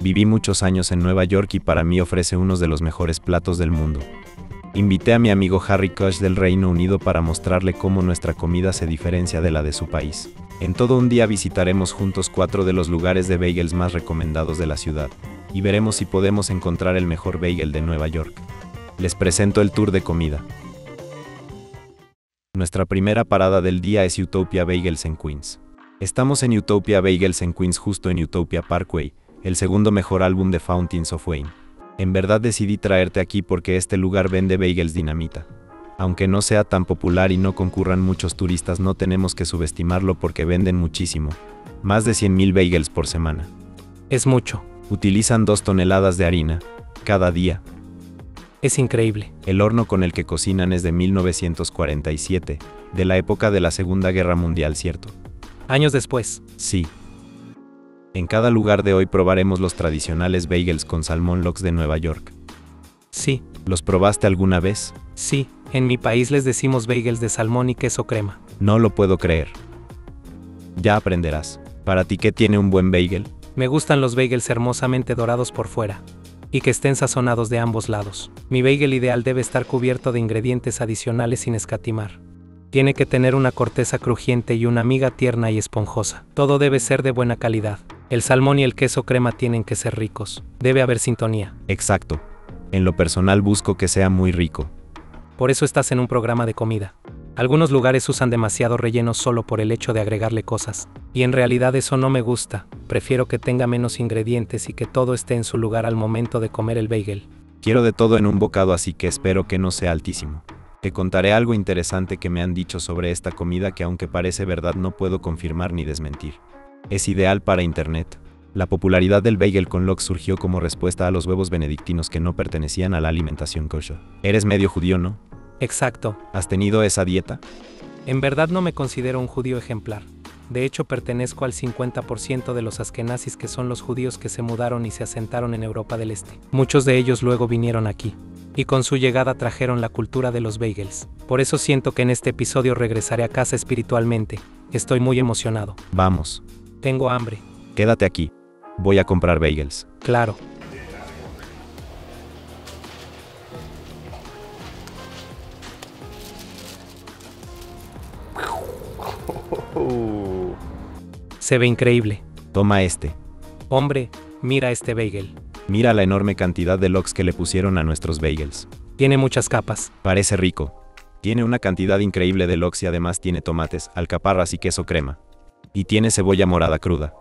Viví muchos años en Nueva York y para mí ofrece uno de los mejores platos del mundo. Invité a mi amigo Harry Kush del Reino Unido para mostrarle cómo nuestra comida se diferencia de la de su país. En todo un día visitaremos juntos cuatro de los lugares de bagels más recomendados de la ciudad, y veremos si podemos encontrar el mejor bagel de Nueva York. Les presento el tour de comida. Nuestra primera parada del día es Utopia Bagels en Queens. Estamos en Utopia Bagels en Queens justo en Utopia Parkway, el segundo mejor álbum de Fountains of Wayne. En verdad decidí traerte aquí porque este lugar vende bagels dinamita. Aunque no sea tan popular y no concurran muchos turistas, no tenemos que subestimarlo porque venden muchísimo. Más de 100.000 bagels por semana. Es mucho. Utilizan dos toneladas de harina, cada día. Es increíble. El horno con el que cocinan es de 1947, de la época de la Segunda Guerra Mundial, ¿cierto? Años después. Sí. En cada lugar de hoy probaremos los tradicionales bagels con salmón lox de Nueva York. Sí, ¿Los probaste alguna vez? sí, en mi país les decimos bagels de salmón y queso crema. No lo puedo creer. Ya aprenderás. ¿Para ti qué tiene un buen bagel? Me gustan los bagels hermosamente dorados por fuera. Y que estén sazonados de ambos lados. Mi bagel ideal debe estar cubierto de ingredientes adicionales sin escatimar. Tiene que tener una corteza crujiente y una miga tierna y esponjosa. Todo debe ser de buena calidad. El salmón y el queso crema tienen que ser ricos. Debe haber sintonía. Exacto. En lo personal busco que sea muy rico. Por eso estás en un programa de comida. Algunos lugares usan demasiado relleno solo por el hecho de agregarle cosas. Y en realidad eso no me gusta. Prefiero que tenga menos ingredientes y que todo esté en su lugar al momento de comer el bagel. Quiero de todo en un bocado así que espero que no sea altísimo. Te contaré algo interesante que me han dicho sobre esta comida que aunque parece verdad no puedo confirmar ni desmentir. Es ideal para internet. La popularidad del bagel con lox surgió como respuesta a los huevos benedictinos que no pertenecían a la alimentación kosher. Eres medio judío, ¿no? Exacto. ¿Has tenido esa dieta? En verdad no me considero un judío ejemplar. De hecho, pertenezco al 50% de los askenazis que son los judíos que se mudaron y se asentaron en Europa del Este. Muchos de ellos luego vinieron aquí. Y con su llegada trajeron la cultura de los bagels. Por eso siento que en este episodio regresaré a casa espiritualmente. Estoy muy emocionado. Vamos, Tengo hambre. quédate aquí. Voy a comprar bagels. Claro. Se ve increíble. Toma este. Hombre, mira este bagel. Mira la enorme cantidad de lox que le pusieron a nuestros bagels. Tiene muchas capas. Parece rico. Tiene una cantidad increíble de lox y además tiene tomates, alcaparras y queso crema. Y tiene cebolla morada cruda.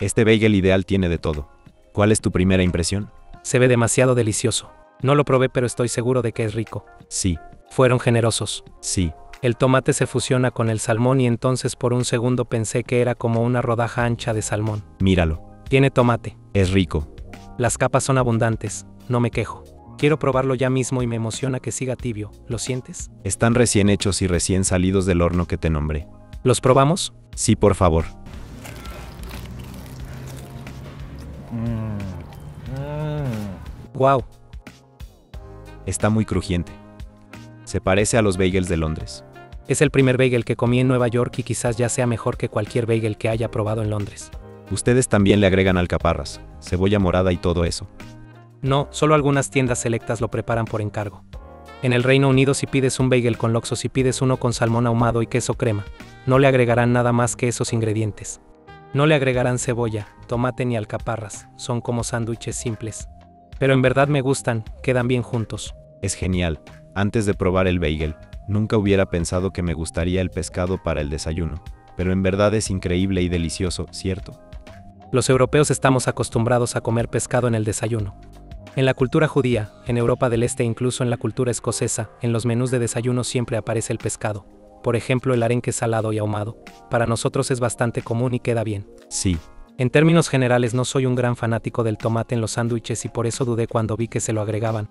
Este bagel ideal tiene de todo. ¿Cuál es tu primera impresión? Se ve demasiado delicioso. No lo probé pero estoy seguro de que es rico. Sí, Fueron generosos. sí, El tomate se fusiona con el salmón y entonces por un segundo pensé que era como una rodaja ancha de salmón. míralo. Tiene tomate. Es rico. Las capas son abundantes. No me quejo. Quiero probarlo ya mismo y me emociona que siga tibio. ¿Lo sientes? Están recién hechos y recién salidos del horno que te nombré. ¿Los probamos? Sí, por favor. ¡Wow! Está muy crujiente. Se parece a los bagels de Londres. Es el primer bagel que comí en Nueva York y quizás ya sea mejor que cualquier bagel que haya probado en Londres. Ustedes también le agregan alcaparras, cebolla morada y todo eso. No, solo algunas tiendas selectas lo preparan por encargo. En el Reino Unido si pides un bagel con lox o si pides uno con salmón ahumado y queso crema, no le agregarán nada más que esos ingredientes. No le agregarán cebolla, tomate ni alcaparras, son como sándwiches simples. Pero en verdad me gustan, quedan bien juntos. Es genial. Antes de probar el bagel, nunca hubiera pensado que me gustaría el pescado para el desayuno. Pero en verdad es increíble y delicioso, ¿cierto? Los europeos estamos acostumbrados a comer pescado en el desayuno. En la cultura judía, en Europa del Este e incluso en la cultura escocesa, en los menús de desayuno siempre aparece el pescado. Por ejemplo, el arenque salado y ahumado. Para nosotros es bastante común y queda bien. Sí, En términos generales no soy un gran fanático del tomate en los sándwiches y por eso dudé cuando vi que se lo agregaban.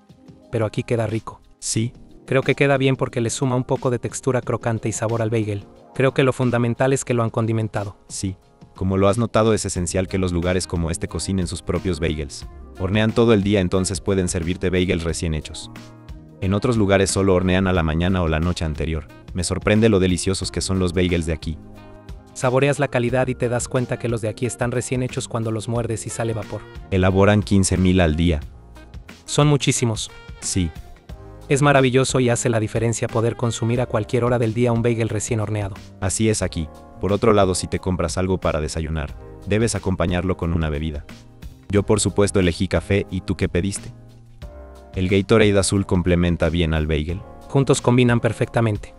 Pero aquí queda rico. sí, Creo que queda bien porque le suma un poco de textura crocante y sabor al bagel. Creo que lo fundamental es que lo han condimentado. sí. Como lo has notado, es esencial que los lugares como este cocinen sus propios bagels. Hornean todo el día, entonces pueden servirte bagels recién hechos. En otros lugares solo hornean a la mañana o la noche anterior. Me sorprende lo deliciosos que son los bagels de aquí. Saboreas la calidad y te das cuenta que los de aquí están recién hechos cuando los muerdes y sale vapor. Elaboran 15.000 al día. Son muchísimos. Sí, Es maravilloso y hace la diferencia poder consumir a cualquier hora del día un bagel recién horneado. así es aquí. Por otro lado, si te compras algo para desayunar, debes acompañarlo con una bebida. Yo por supuesto elegí café y tú qué pediste. El Gatorade azul complementa bien al bagel. Juntos combinan perfectamente.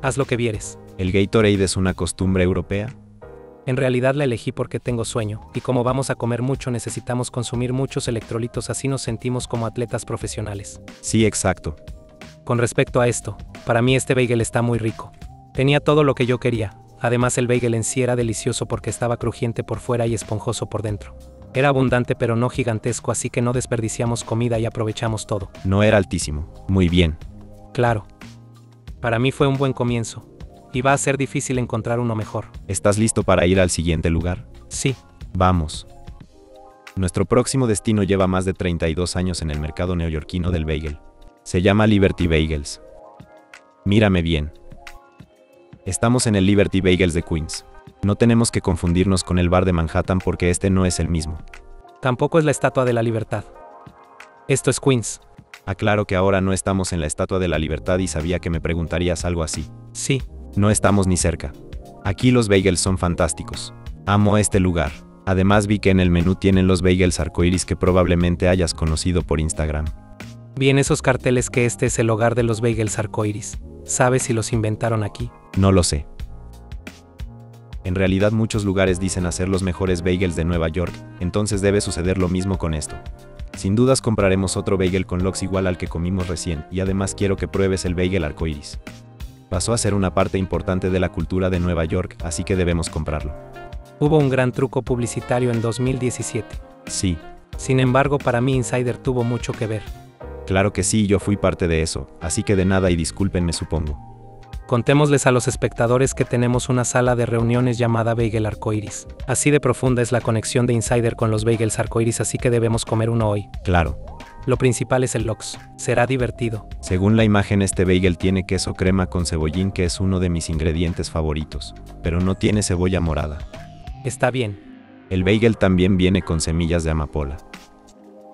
Haz lo que vieres. El Gatorade es una costumbre europea. En realidad la elegí porque tengo sueño, y como vamos a comer mucho necesitamos consumir muchos electrolitos así nos sentimos como atletas profesionales. Sí, exacto. Con respecto a esto, para mí este bagel está muy rico. Tenía todo lo que yo quería, además el bagel en sí era delicioso porque estaba crujiente por fuera y esponjoso por dentro. Era abundante pero no gigantesco así que no desperdiciamos comida y aprovechamos todo. No era altísimo. Muy bien. Claro. Para mí fue un buen comienzo. Y va a ser difícil encontrar uno mejor. ¿Estás listo para ir al siguiente lugar? Sí, Vamos. Nuestro próximo destino lleva más de 32 años en el mercado neoyorquino del bagel. Se llama Liberty Bagels. Mírame bien. Estamos en el Liberty Bagels de Queens. No tenemos que confundirnos con el bar de Manhattan porque este no es el mismo. tampoco es la Estatua de la Libertad. Esto es Queens. Aclaro que ahora no estamos en la Estatua de la Libertad y sabía que me preguntarías algo así. Sí, No estamos ni cerca. Aquí los bagels son fantásticos. Amo este lugar. Además vi que en el menú tienen los bagels arcoiris que probablemente hayas conocido por Instagram. vi en esos carteles que este es el hogar de los bagels arcoiris. ¿Sabes si los inventaron aquí? No lo sé. En realidad muchos lugares dicen hacer los mejores bagels de Nueva York, entonces debe suceder lo mismo con esto. Sin dudas compraremos otro bagel con lox igual al que comimos recién, y además quiero que pruebes el bagel arcoiris. Pasó a ser una parte importante de la cultura de Nueva York, así que debemos comprarlo. Hubo un gran truco publicitario en 2017. Sí, Sin embargo, para mí Insider tuvo mucho que ver. claro que sí, yo fui parte de eso, así que de nada y discúlpenme supongo. Contémosles a los espectadores que tenemos una sala de reuniones llamada Bagel Arcoiris. Así de profunda es la conexión de Insider con los bagels arcoiris, así que debemos comer uno hoy. Claro. Lo principal es el lox. Será divertido. Según la imagen este bagel tiene queso crema con cebollín que es uno de mis ingredientes favoritos, pero no tiene cebolla morada. Está bien. El bagel también viene con semillas de amapola.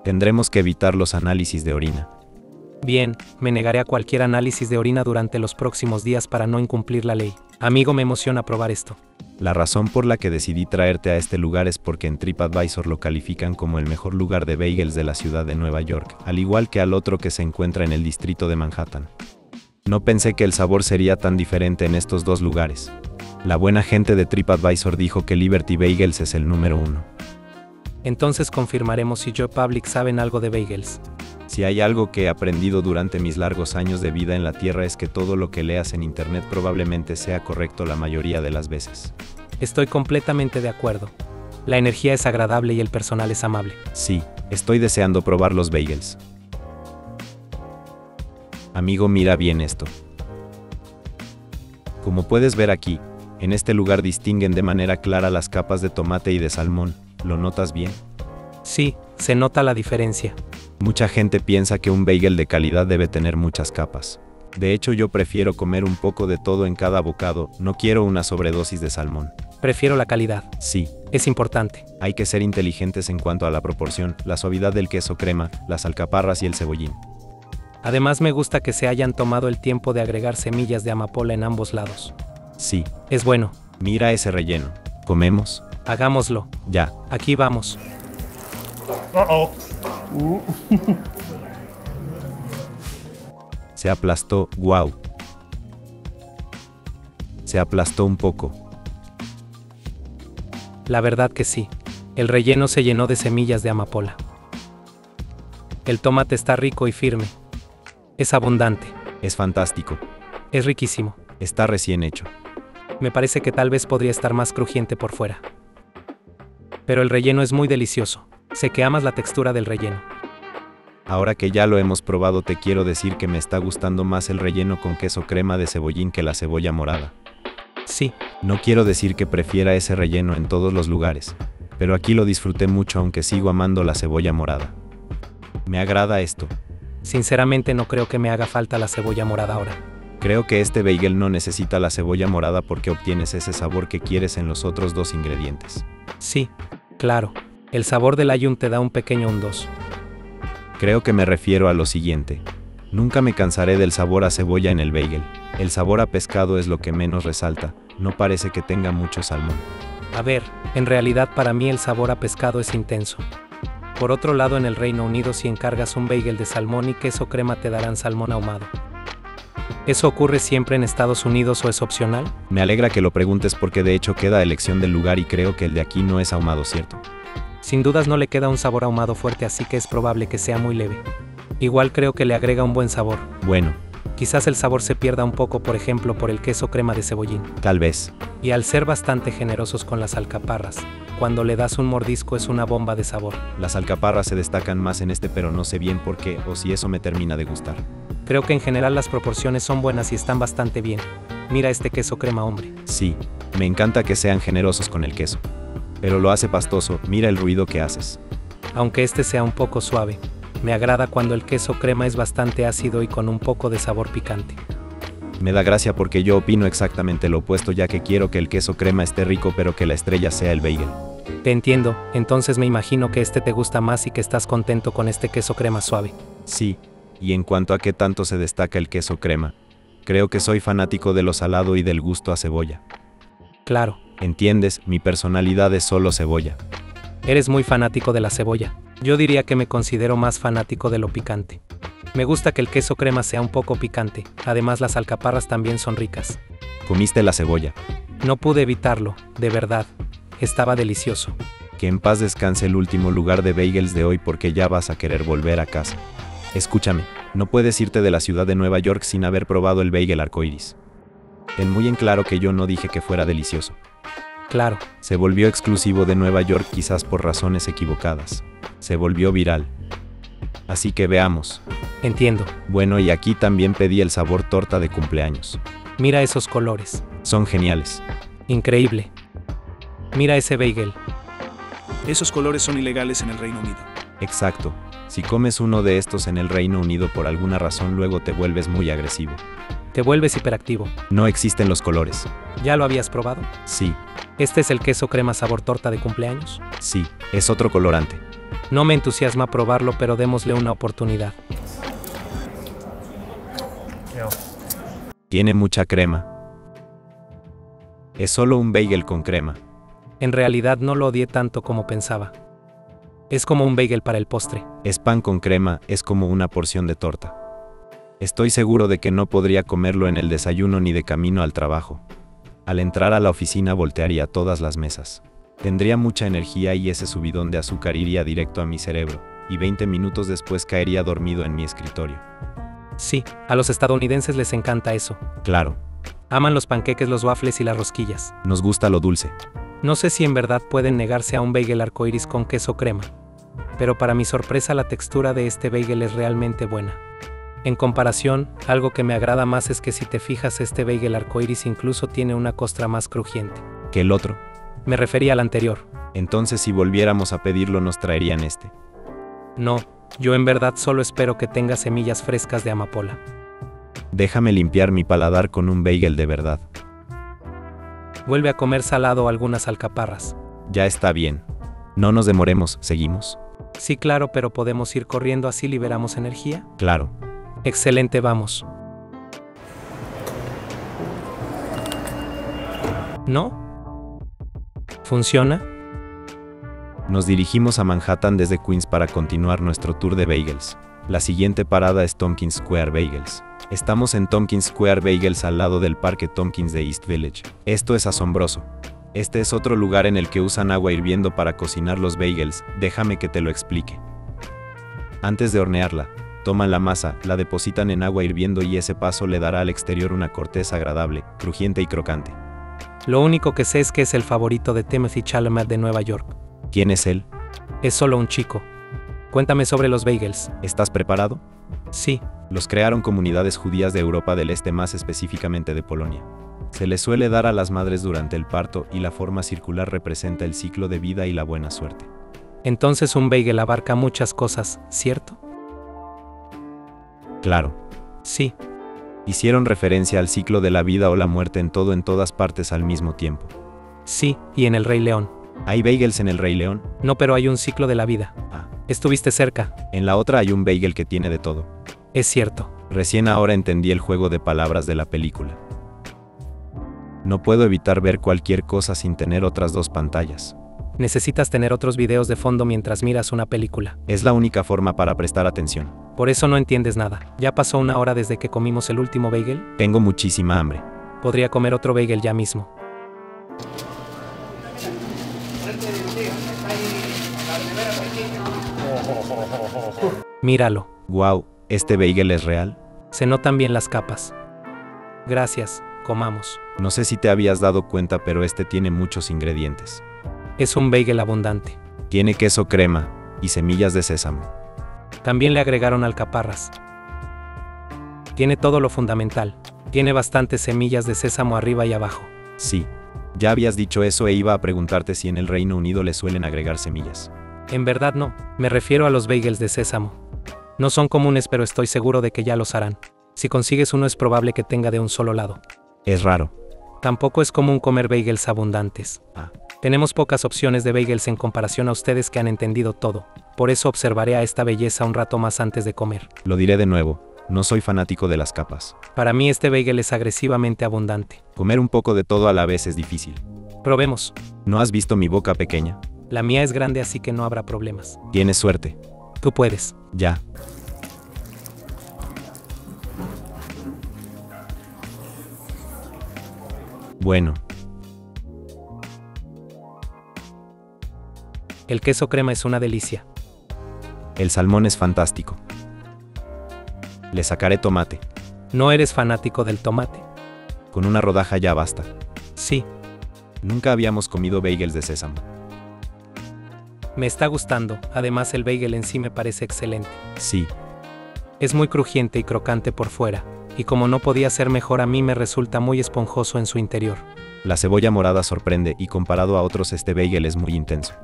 Tendremos que evitar los análisis de orina. Bien, me negaré a cualquier análisis de orina durante los próximos días para no incumplir la ley. Amigo, me emociona probar esto. La razón por la que decidí traerte a este lugar es porque en TripAdvisor lo califican como el mejor lugar de bagels de la ciudad de Nueva York, al igual que al otro que se encuentra en el distrito de Manhattan. No pensé que el sabor sería tan diferente en estos dos lugares. La buena gente de TripAdvisor dijo que Liberty Bagels es el número uno. Entonces confirmaremos si Joe Public saben algo de bagels. Si hay algo que he aprendido durante mis largos años de vida en la Tierra es que todo lo que leas en Internet probablemente sea correcto la mayoría de las veces. Estoy completamente de acuerdo. La energía es agradable y el personal es amable. Sí, estoy deseando probar los bagels. Amigo, mira bien esto. Como puedes ver aquí, en este lugar distinguen de manera clara las capas de tomate y de salmón. ¿Lo notas bien? Sí, se nota la diferencia. Mucha gente piensa que un bagel de calidad debe tener muchas capas. De hecho, yo prefiero comer un poco de todo en cada bocado, no quiero una sobredosis de salmón. Prefiero la calidad. Sí, Es importante. hay que ser inteligentes en cuanto a la proporción, la suavidad del queso crema, las alcaparras y el cebollín. Además me gusta que se hayan tomado el tiempo de agregar semillas de amapola en ambos lados. Sí, Es bueno. mira ese relleno. ¿Comemos? Hagámoslo. Ya. Aquí vamos. Se aplastó, wow. Se aplastó un poco. La verdad que sí. El relleno se llenó de semillas de amapola. El tomate está rico y firme. Es abundante. Es fantástico. Es riquísimo. Está recién hecho. Me parece que tal vez podría estar más crujiente por fuera. Pero el relleno es muy delicioso. Sé que amas la textura del relleno. Ahora que ya lo hemos probado te quiero decir que me está gustando más el relleno con queso crema de cebollín que la cebolla morada. Sí, No quiero decir que prefiera ese relleno en todos los lugares, pero aquí lo disfruté mucho aunque sigo amando la cebolla morada. Me agrada esto. sinceramente no creo que me haga falta la cebolla morada ahora. Creo que este bagel no necesita la cebolla morada porque obtienes ese sabor que quieres en los otros dos ingredientes. Sí, claro. El sabor del ayun te da un pequeño un 2. Creo que me refiero a lo siguiente. Nunca me cansaré del sabor a cebolla en el bagel. El sabor a pescado es lo que menos resalta, no parece que tenga mucho salmón. A ver, en realidad para mí el sabor a pescado es intenso. Por otro lado, en el Reino Unido si encargas un bagel de salmón y queso crema te darán salmón ahumado. ¿Eso ocurre siempre en Estados Unidos o es opcional? Me alegra que lo preguntes porque de hecho queda elección del lugar y creo que el de aquí no es ahumado, ¿cierto? Sin dudas no le queda un sabor ahumado fuerte así que es probable que sea muy leve. Igual creo que le agrega un buen sabor. Bueno, Quizás el sabor se pierda un poco por ejemplo por el queso crema de cebollín. tal vez. Y al ser bastante generosos con las alcaparras, cuando le das un mordisco es una bomba de sabor. Las alcaparras se destacan más en este pero no sé bien por qué o si eso me termina de gustar. Creo que en general las proporciones son buenas y están bastante bien. Mira este queso crema hombre. Sí, me encanta que sean generosos con el queso. Pero lo hace pastoso, mira el ruido que haces. Aunque este sea un poco suave. Me agrada cuando el queso crema es bastante ácido y con un poco de sabor picante. Me da gracia porque yo opino exactamente lo opuesto ya que quiero que el queso crema esté rico pero que la estrella sea el bagel. Te entiendo, entonces me imagino que este te gusta más y que estás contento con este queso crema suave. Sí, y en cuanto a qué tanto se destaca el queso crema, creo que soy fanático de lo salado y del gusto a cebolla. Claro, ¿Entiendes? Mi personalidad es solo cebolla. eres muy fanático de la cebolla. Yo diría que me considero más fanático de lo picante. Me gusta que el queso crema sea un poco picante, además las alcaparras también son ricas. Comiste la cebolla. No pude evitarlo, de verdad. Estaba delicioso. Que en paz descanse el último lugar de bagels de hoy porque ya vas a querer volver a casa. Escúchame, no puedes irte de la ciudad de Nueva York sin haber probado el bagel arcoiris. Ten muy en claro que yo no dije que fuera delicioso. Claro, Se volvió exclusivo de Nueva York quizás por razones equivocadas. Se volvió viral. Así que veamos. entiendo. Bueno, y aquí también pedí el sabor torta de cumpleaños. Mira esos colores. Son geniales. Increíble. Mira ese bagel. Esos colores son ilegales en el Reino Unido. Exacto. Si comes uno de estos en el Reino Unido por alguna razón luego te vuelves muy agresivo. Te vuelves hiperactivo. No existen los colores. ¿Ya lo habías probado? Sí, Este es el queso crema sabor torta de cumpleaños. sí, es otro colorante. No me entusiasma probarlo, pero démosle una oportunidad. Tiene mucha crema. Es solo un bagel con crema. En realidad no lo odié tanto como pensaba. Es como un bagel para el postre. Es pan con crema, es como una porción de torta. Estoy seguro de que no podría comerlo en el desayuno ni de camino al trabajo. Al entrar a la oficina voltearía todas las mesas. Tendría mucha energía y ese subidón de azúcar iría directo a mi cerebro, y 20 minutos después caería dormido en mi escritorio. Sí, a los estadounidenses les encanta eso. Claro, Aman los panqueques, los waffles y las rosquillas. nos gusta lo dulce. No sé si en verdad pueden negarse a un bagel arcoíris con queso crema. Pero para mi sorpresa la textura de este bagel es realmente buena. En comparación, algo que me agrada más es que si te fijas este bagel arcoíris incluso tiene una costra más crujiente. Que el otro. Me refería al anterior. Entonces si volviéramos a pedirlo nos traerían este. No, yo en verdad solo espero que tenga semillas frescas de amapola. Déjame limpiar mi paladar con un bagel de verdad. Vuelve a comer salado o algunas alcaparras. Ya está bien. No nos demoremos, ¿seguimos? Sí, claro, pero podemos ir corriendo así liberamos energía. Claro. Excelente, vamos. ¿No? ¿Funciona? Nos dirigimos a Manhattan desde Queens para continuar nuestro tour de bagels. La siguiente parada es Tompkins Square Bagels. Estamos en Tompkins Square Bagels al lado del parque Tompkins de East Village. Esto es asombroso. Este es otro lugar en el que usan agua hirviendo para cocinar los bagels, déjame que te lo explique. Antes de hornearla, toman la masa, la depositan en agua hirviendo y ese paso le dará al exterior una corteza agradable, crujiente y crocante. Lo único que sé es que es el favorito de Timothy Chalamet de Nueva York. ¿Quién es él? Es solo un chico. Cuéntame sobre los bagels. ¿Estás preparado? Sí, Los crearon comunidades judías de Europa del Este, más específicamente de Polonia. Se les suele dar a las madres durante el parto y la forma circular representa el ciclo de vida y la buena suerte. entonces un bagel abarca muchas cosas, ¿cierto? Claro, Sí. Hicieron referencia al ciclo de la vida o la muerte en todo en todas partes al mismo tiempo. Sí, y en el Rey León. ¿Hay bagels en el Rey León? No, pero hay un ciclo de la vida. Ah. Estuviste cerca. En la otra hay un bagel que tiene de todo. Es cierto. Recién ahora entendí el juego de palabras de la película. No puedo evitar ver cualquier cosa sin tener otras dos pantallas. Necesitas tener otros videos de fondo mientras miras una película. Es la única forma para prestar atención. Por eso no entiendes nada. Ya pasó una hora desde que comimos el último bagel. Tengo muchísima hambre. Podría comer otro bagel ya mismo. Míralo. Wow, ¿este bagel es real? Se notan bien las capas. Gracias, comamos. No sé si te habías dado cuenta, pero este tiene muchos ingredientes. Es un bagel abundante. Tiene queso crema y semillas de sésamo. También le agregaron alcaparras. Tiene todo lo fundamental. Tiene bastantes semillas de sésamo arriba y abajo. Sí. Ya habías dicho eso e iba a preguntarte si en el Reino Unido le suelen agregar semillas. En verdad no. Me refiero a los bagels de sésamo. No son comunes, pero estoy seguro de que ya los harán. Si consigues uno es probable que tenga de un solo lado. Es raro. Tampoco es común comer bagels abundantes. Ah. Tenemos pocas opciones de bagels en comparación a ustedes que han entendido todo. Por eso observaré a esta belleza un rato más antes de comer. Lo diré de nuevo, no soy fanático de las capas. Para mí este bagel es agresivamente abundante. Comer un poco de todo a la vez es difícil. Probemos. ¿No has visto mi boca pequeña? La mía es grande así que no habrá problemas. Tienes suerte. Tú puedes. Ya. Bueno, El queso crema es una delicia. el salmón es fantástico. Le sacaré tomate. No eres fanático del tomate. Con una rodaja ya basta. Sí, Nunca habíamos comido bagels de sésamo. Me está gustando. Además el bagel en sí me parece excelente. Sí, Es muy crujiente y crocante por fuera. Y como no podía ser mejor a mí me resulta muy esponjoso en su interior. la cebolla morada sorprende y comparado a otros este bagel es muy intenso.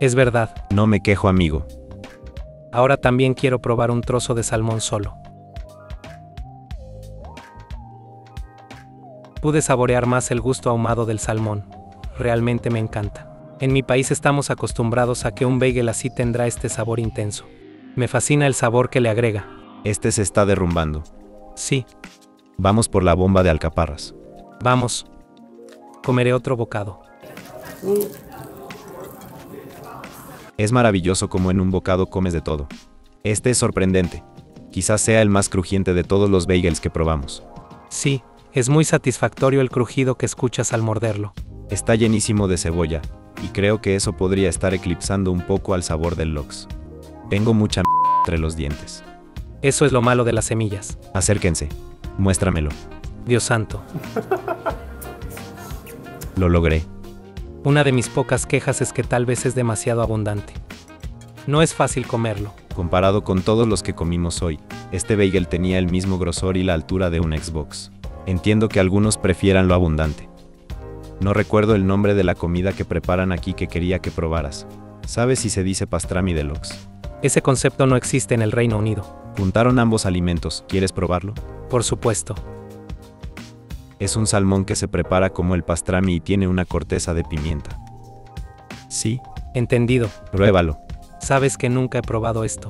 Es verdad. No me quejo amigo. Ahora también quiero probar un trozo de salmón solo. Pude saborear más el gusto ahumado del salmón. Realmente me encanta. En mi país estamos acostumbrados a que un bagel así tendrá este sabor intenso. Me fascina el sabor que le agrega. Este se está derrumbando. Sí, Vamos por la bomba de alcaparras. vamos. Comeré otro bocado. Es maravilloso como en un bocado comes de todo. Este es sorprendente. Quizás sea el más crujiente de todos los bagels que probamos. Sí, es muy satisfactorio el crujido que escuchas al morderlo. Está llenísimo de cebolla, y creo que eso podría estar eclipsando un poco al sabor del lox. Tengo mucha m entre los dientes. Eso es lo malo de las semillas. Acérquense. Muéstramelo. Dios santo. Lo logré. Una de mis pocas quejas es que tal vez es demasiado abundante. No es fácil comerlo. Comparado con todos los que comimos hoy, este bagel tenía el mismo grosor y la altura de un Xbox. Entiendo que algunos prefieran lo abundante. No recuerdo el nombre de la comida que preparan aquí que quería que probaras. ¿Sabes si se dice pastrami deluxe? Ese concepto no existe en el Reino Unido. Juntaron ambos alimentos, ¿quieres probarlo? Por supuesto. Es un salmón que se prepara como el pastrami y tiene una corteza de pimienta. Sí, Entendido. pruébalo. Sabes que nunca he probado esto.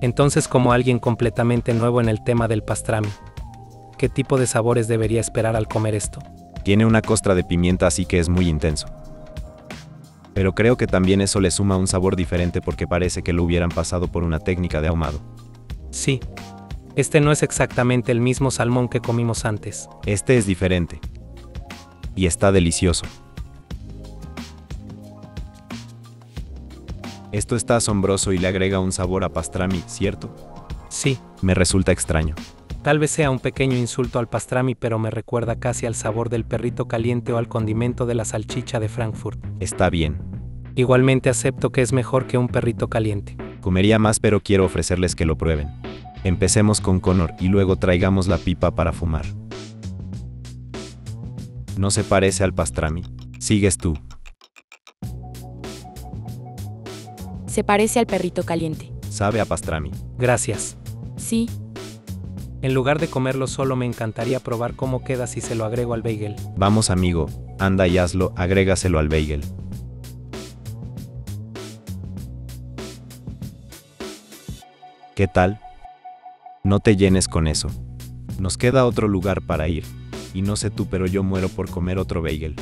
Entonces, como alguien completamente nuevo en el tema del pastrami, ¿qué tipo de sabores debería esperar al comer esto? Tiene una costra de pimienta así que es muy intenso. Pero creo que también eso le suma un sabor diferente porque parece que lo hubieran pasado por una técnica de ahumado. Sí. Este no es exactamente el mismo salmón que comimos antes. Este es diferente. Y está delicioso. Esto está asombroso y le agrega un sabor a pastrami, ¿cierto? Sí, Me resulta extraño. Tal vez sea un pequeño insulto al pastrami, pero me recuerda casi al sabor del perrito caliente o al condimento de la salchicha de Frankfurt. Está bien. Igualmente acepto que es mejor que un perrito caliente. Comería más pero quiero ofrecerles que lo prueben. Empecemos con Connor y luego traigamos la pipa para fumar. ¿No se parece al pastrami? Sigues tú. Se parece al perrito caliente. Sabe a pastrami. Gracias. Sí, En lugar de comerlo solo me encantaría probar cómo queda si se lo agrego al bagel. Vamos amigo, anda y hazlo, agrégaselo al bagel. ¿Qué tal? No te llenes con eso. Nos queda otro lugar para ir. Y no sé tú, pero yo muero por comer otro bagel.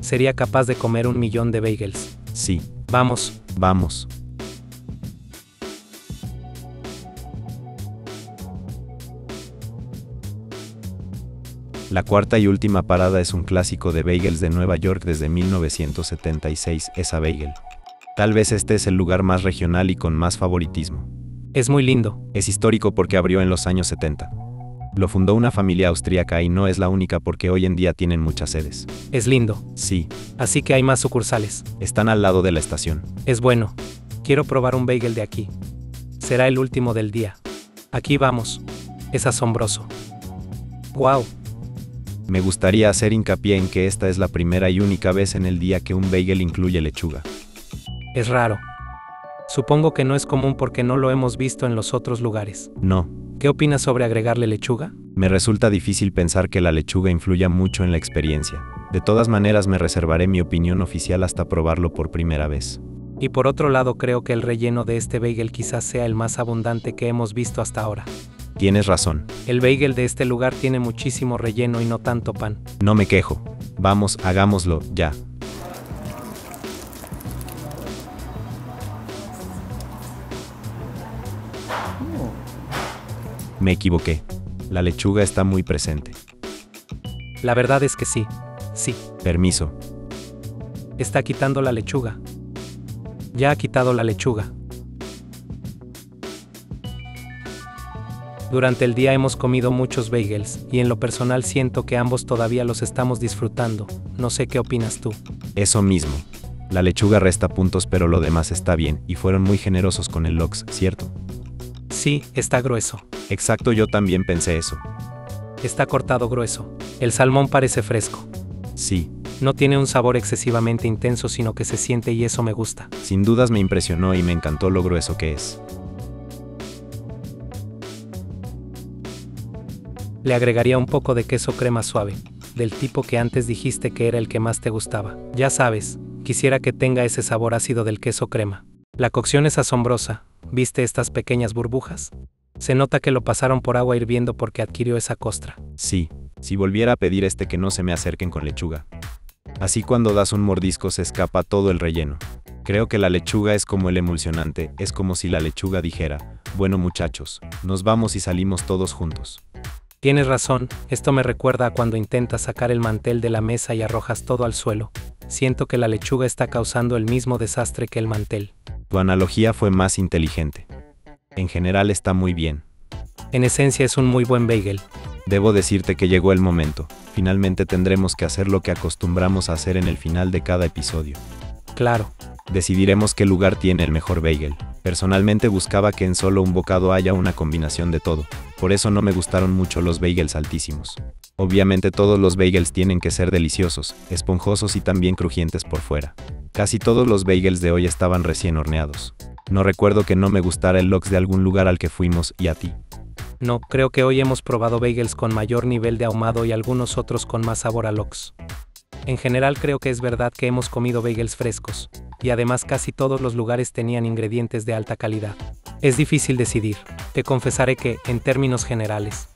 Sería capaz de comer un millón de bagels. Sí, Vamos, vamos. La cuarta y última parada es un clásico de bagels de Nueva York desde 1976, esa bagel. Tal vez este es el lugar más regional y con más favoritismo. es muy lindo. Es histórico porque abrió en los años 70. Lo fundó una familia austríaca y no es la única porque hoy en día tienen muchas sedes. Es lindo. Sí, Así que hay más sucursales. están al lado de la estación. Es bueno. Quiero probar un bagel de aquí. Será el último del día. Aquí vamos. Es asombroso. ¡Wow! Me gustaría hacer hincapié en que esta es la primera y única vez en el día que un bagel incluye lechuga. Es raro. Supongo que no es común porque no lo hemos visto en los otros lugares. No, ¿Qué opinas sobre agregarle lechuga? me resulta difícil pensar que la lechuga influya mucho en la experiencia. De todas maneras me reservaré mi opinión oficial hasta probarlo por primera vez. Y por otro lado creo que el relleno de este bagel quizás sea el más abundante que hemos visto hasta ahora. Tienes razón, El bagel de este lugar tiene muchísimo relleno y no tanto pan. no me quejo. Vamos, hagámoslo, ya. Me equivoqué. La lechuga está muy presente. La verdad es que sí. Sí, Permiso. está quitando la lechuga. Ya ha quitado la lechuga. Durante el día hemos comido muchos bagels, y en lo personal siento que ambos todavía los estamos disfrutando. No sé qué opinas tú. Eso mismo. La lechuga resta puntos pero lo demás está bien y fueron muy generosos con el lox, ¿cierto? Sí, está grueso. Exacto, yo también pensé eso. Está cortado grueso. El salmón parece fresco. Sí, No tiene un sabor excesivamente intenso, sino que se siente y eso me gusta. sin dudas me impresionó y me encantó lo grueso que es. Le agregaría un poco de queso crema suave, del tipo que antes dijiste que era el que más te gustaba. Ya sabes, quisiera que tenga ese sabor ácido del queso crema. La cocción es asombrosa. ¿Viste estas pequeñas burbujas? Se nota que lo pasaron por agua hirviendo porque adquirió esa costra. Sí, si volviera a pedir este que no se me acerquen con lechuga. Así cuando das un mordisco se escapa todo el relleno. Creo que la lechuga es como el emulsionante, es como si la lechuga dijera, bueno muchachos, nos vamos y salimos todos juntos. Tienes razón, esto me recuerda a cuando intentas sacar el mantel de la mesa y arrojas todo al suelo. Siento que la lechuga está causando el mismo desastre que el mantel. Tu analogía fue más inteligente. En general está muy bien. En esencia es un muy buen bagel. Debo decirte que llegó el momento. Finalmente tendremos que hacer lo que acostumbramos a hacer en el final de cada episodio. Claro, Decidiremos qué lugar tiene el mejor bagel. Personalmente buscaba que en solo un bocado haya una combinación de todo. Por eso no me gustaron mucho los bagels altísimos. Obviamente todos los bagels tienen que ser deliciosos, esponjosos y también crujientes por fuera. Casi todos los bagels de hoy estaban recién horneados. No recuerdo que no me gustara el lox de algún lugar al que fuimos y a ti. no, creo que hoy hemos probado bagels con mayor nivel de ahumado y algunos otros con más sabor a lox. En general creo que es verdad que hemos comido bagels frescos, y además casi todos los lugares tenían ingredientes de alta calidad. Es difícil decidir, te confesaré que, en términos generales,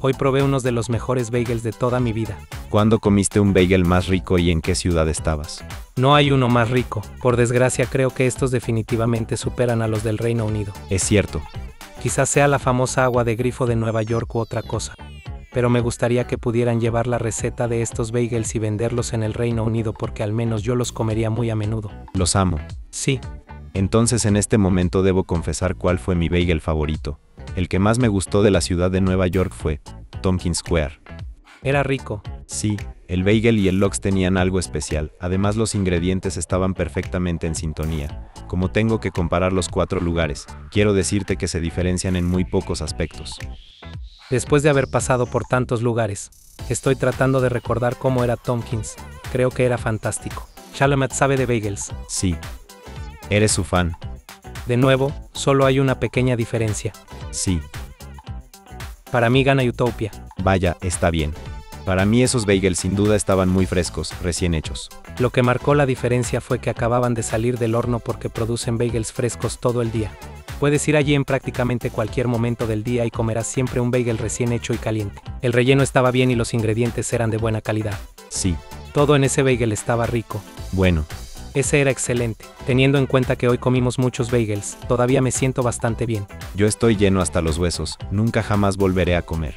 hoy probé unos de los mejores bagels de toda mi vida. ¿Cuándo comiste un bagel más rico y en qué ciudad estabas? No hay uno más rico, por desgracia creo que estos definitivamente superan a los del Reino Unido. Es cierto, Quizás sea la famosa agua de grifo de Nueva York u otra cosa. Pero me gustaría que pudieran llevar la receta de estos bagels y venderlos en el Reino Unido porque al menos yo los comería muy a menudo. los amo. Sí, Entonces en este momento debo confesar cuál fue mi bagel favorito. El que más me gustó de la ciudad de Nueva York fue Tompkins Square. era rico. Sí, el bagel y el lox tenían algo especial, además los ingredientes estaban perfectamente en sintonía. Como tengo que comparar los cuatro lugares, quiero decirte que se diferencian en muy pocos aspectos. Después de haber pasado por tantos lugares, estoy tratando de recordar cómo era Tompkins. Creo que era fantástico. Chalamet sabe de bagels. Sí. ¿Eres su fan? De nuevo, solo hay una pequeña diferencia. Sí. Para mí gana Utopia. Vaya, está bien. Para mí esos bagels sin duda estaban muy frescos, recién hechos. Lo que marcó la diferencia fue que acababan de salir del horno porque producen bagels frescos todo el día. Puedes ir allí en prácticamente cualquier momento del día y comerás siempre un bagel recién hecho y caliente. El relleno estaba bien y los ingredientes eran de buena calidad. Sí. Todo en ese bagel estaba rico. Bueno, Ese era excelente. Teniendo en cuenta que hoy comimos muchos bagels, todavía me siento bastante bien. yo estoy lleno hasta los huesos, nunca jamás volveré a comer.